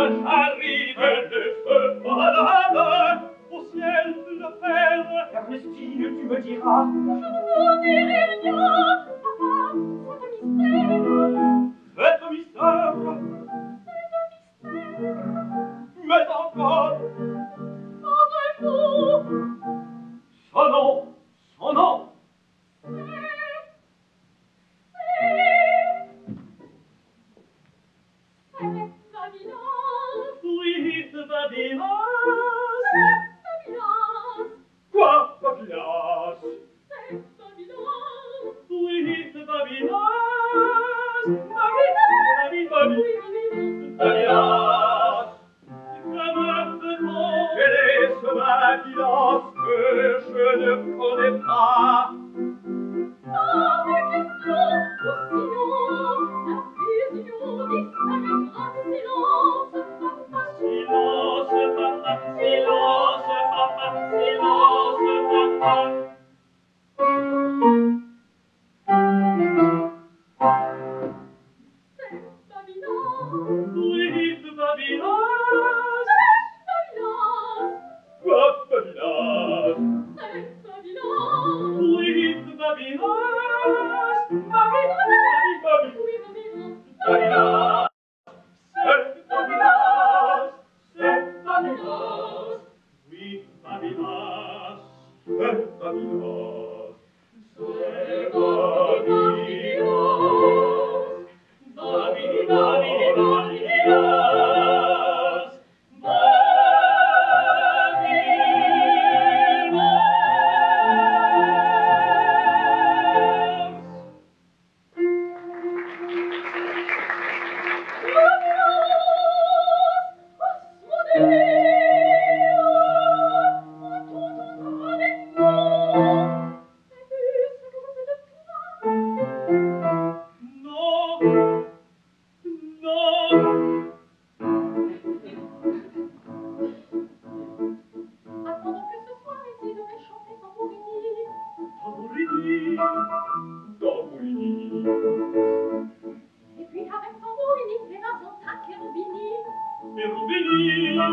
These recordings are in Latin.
arrive, arrive le feu Au ciel de la terre tu me diras. Je vous dirai rien. Silence, papa, silence, papa. Santa Via,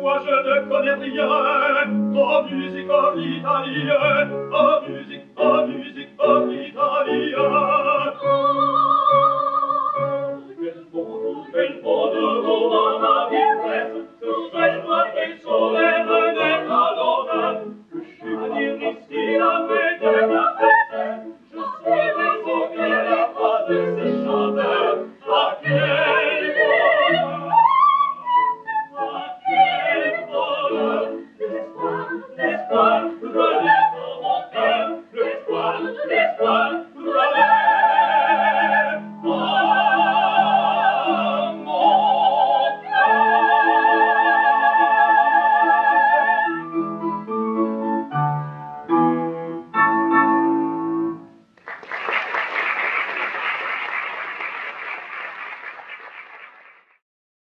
moi je ne connais rien en musique, en Italie, en musique, en musique.